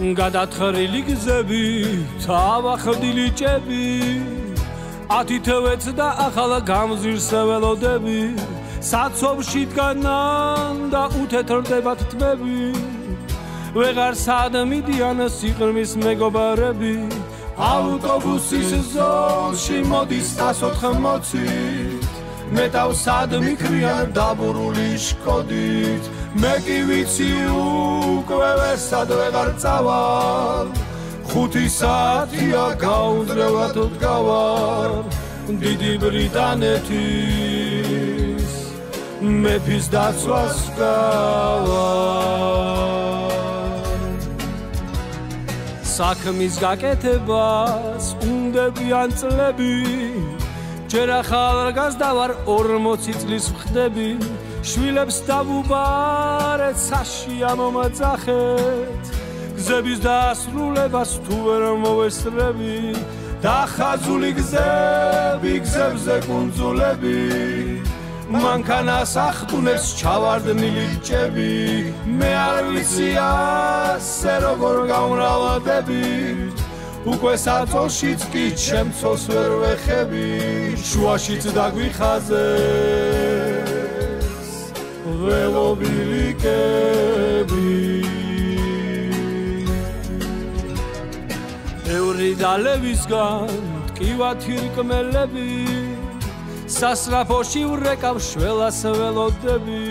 გადათხრილი გზები თავახდილი ჭები ათითევეც და ახლა გამზირსა ველოდები საცობში დგანან და უთეთრდებათ თმები ვეღარ სადმიდიან სიყრმის მეგობარები ავტობუსის ზოლში მოდის 180 მე დავსად მიქრიან დაბურული შკოდით მე კი ვიცი უკვე ვესად ვეღარ წავალ ხუთი საათია გაუძრევად დგავარ. დიდი ბრიტანეთის მეფის დაცვას გავარ საქმის გაკეთებას უნდებიან წლები ჯერ ახალგაზრდა დავარ 40 წლის ხდები შვილებს დავუბარეთ საშია მომაწახეთ გზების დასრულებას თუ ვერ მოვესწრები დახაზული გზები გზებზე კუნძულები. მანქანას ახტუნებს ჩავარდნილი ჭები მე არ ვიცი ასე როგორ გამრავადები უკვე საწოლშიც კი ჩემცოს ვერ ვეხები შუაშიც დაგვიხაზეს ველობილიკები ევრი დალებისგან ტკივათ ირკმელები სასრაფოში ურეკავ შველას ველოდები.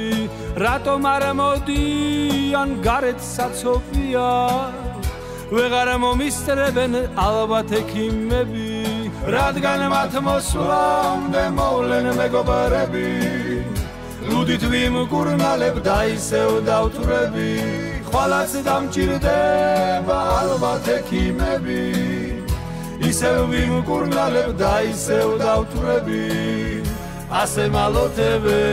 რატომ არ მოდიან გარეთ საცოფია ვეღარ მომისწრებენ ალბათ ექიმები. რადგან მათ მოსვლამდე მოვლენ მეგობრები ლუდით ვიმკურნალებ და ისევ დავთვრები. ხვალაც დამჭირდება ალბათ ექიმები ისევ ვიმკურნალებ და ისევ დავთვრები. ასე მალოთებე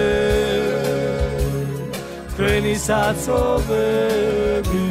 ჩვენი საცობები